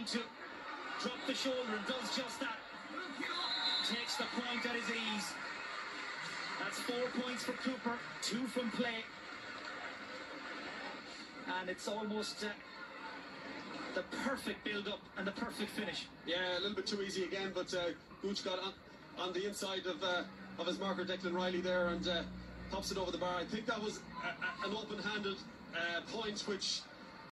trying to drop the shoulder and does just that. Takes the point at his ease. That's four points for Cooper, two from play. And it's almost uh, the perfect build-up and the perfect finish. Yeah, a little bit too easy again, but uh, Gooch got on, on the inside of uh, of his marker, Declan Riley, there, and uh, pops it over the bar. I think that was a, a, an open-handed uh, point, which